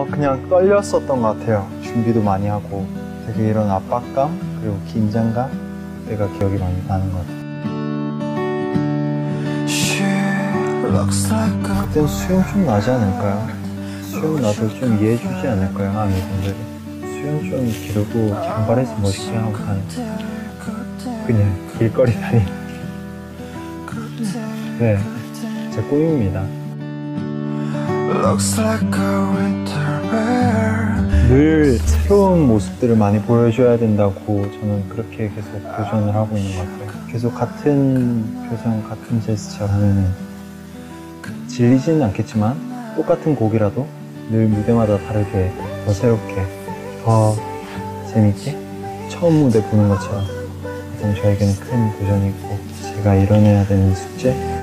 어, 그냥 떨렸었던 것 같아요. 준비도 많이 하고 되게 이런 압박감 그리고 긴장감 그때가 기억이 많이 나는 것 같아요. 그땐 수영 좀 나지 않을까요? 수영 나도 좀 이해해주지 않을까요, 아미분들이? 수영 좀 기르고 장발해서 멋있게 하고 다니 그냥 길거리 다니 네, 제 꿈입니다. Looks like a winter. 늘 새로운 모습들을 많이 보여줘야 된다고 저는 그렇게 계속 도전을 하고 있는 것 같아요. 계속 같은 표정, 같은 제스처 하면은 질리지는 않겠지만 똑같은 곡이라도 늘 무대마다 다르게 더 새롭게 더 재밌게 처음 무대 보는 것처럼 저에게는 큰 도전이고 제가 이뤄내야 되는 숙제